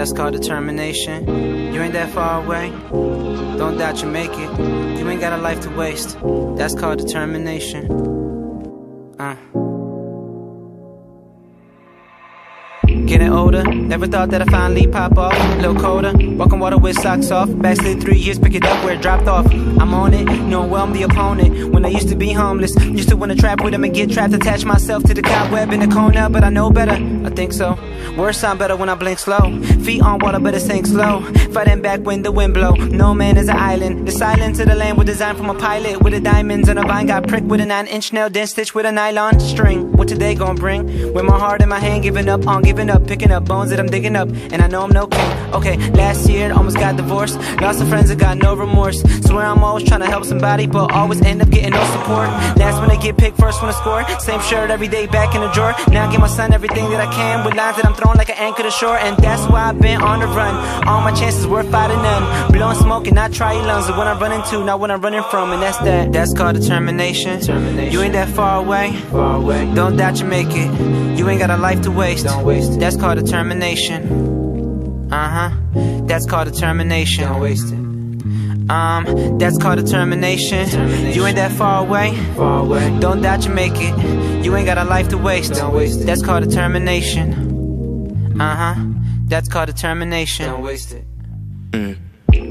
That's called determination. You ain't that far away. Don't doubt you make it. You ain't got a life to waste. That's called determination. Uh. Getting older, never thought that I'd finally pop off. A little colder, walking water with socks off. Backslid three years, pick it up where it dropped off. I'm on it, knowing well I'm the opponent. When I used to be homeless, used to wanna trap with them and get trapped. Attach myself to the cobweb in the corner, but I know better. I think so. Words sound better when I blink slow. Feet on water, but it sinks slow. Fighting back when the wind blow. No man is an island. The silence of the land was designed from a pilot with the diamonds on a vine. Got pricked with a nine-inch nail, then stitched with a nylon string. What today gonna bring? With my heart in my hand, giving up on giving up, picking up bones that I'm digging up, and I know I'm no king. Okay, last year almost got divorced, lost some friends that got no remorse. Swear I'm always trying to help somebody, but always end up getting no support. Last when they get picked, first when I score. Same shirt every day back in the drawer. Now I give my son everything that I can with lines that I'm throwing like an anchor to shore, and that's why I've been on the run. All my chances worth fighting none. Blowing smoke and not try lungs, but when I'm running to, not when I'm running from, and that's that. That's called determination. Determination. You ain't that far away. Far away. Don't doubt you make it. You ain't got a life to waste. Don't waste it. That's called determination. Uh huh. That's called determination. Don't waste it. Um, that's called determination. Determination. You ain't that far away. Far away. Don't doubt you make it. You ain't got a life to waste. Don't waste it. That's called determination. Uh huh. That's called determination. Don't waste it.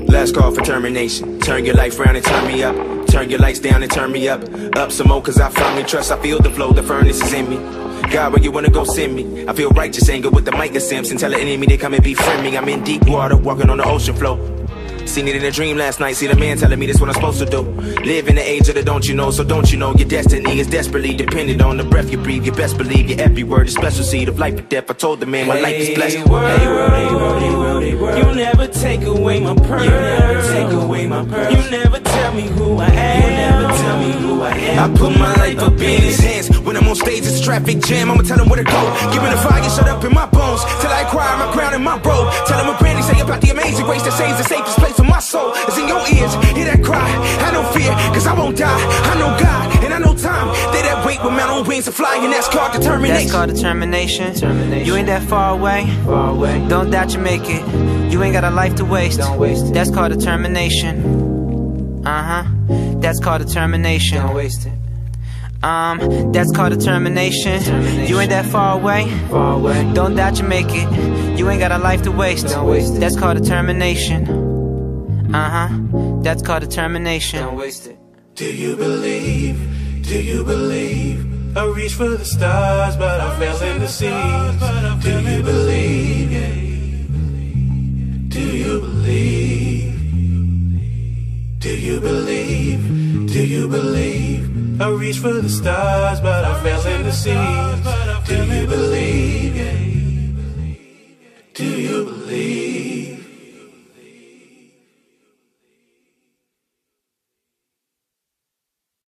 Last call for termination. Turn your life around and turn me up. Turn your lights down and turn me up. Up some more, cause I firmly trust. I feel the flow, the furnace is in me. God, where you wanna go send me? I feel righteous anger with the mic of Samson. Tell the enemy they come and befriend me. I'm in deep water, walking on the ocean floor. Seen it in a dream last night. See the man telling me this what I'm supposed to do. Live in the age of the don't you know, so don't you know your destiny is desperately dependent on the breath you breathe. You best believe your every word is special seed of life or death. I told the man my life is blessed. Hey world, hey world, hey world, hey world. You never take away my pearl. You never take away my pearl. You never tell me who I am. You never tell me who I am. I put my life up in his hands. When I'm on stage, it's a traffic jam. I'ma tell him where to go. Give Giving the fire get shut up in my bones. Till I cry, my crown in my robe. Tell him what Granny say about the amazing grace that saves the safest place for my soul. It's in your ears. Hear that cry. I don't fear, cause I won't die. I know God, and I know time. They that wait with mount on wings to fly, and that's called determination. That's determination. called determination. Determination. You ain't that far away. Far away. Don't doubt you make it. You ain't got a life to waste. Don't waste it. That's called determination. Uh huh. That's called determination. Don't waste it. Um, that's called determination. Determination. You ain't that far away. Far away. Don't doubt you make it. You ain't got a life to waste. Don't waste it. That's called determination. Uh huh. That's called determination. Don't waste it. Do you believe? Do you believe? I reach for the stars, but I fell in the seas. Do you believe? Yeah. Do you believe? believe? I reached for the stars, but I, I fell in the seas. Do you believe? Do you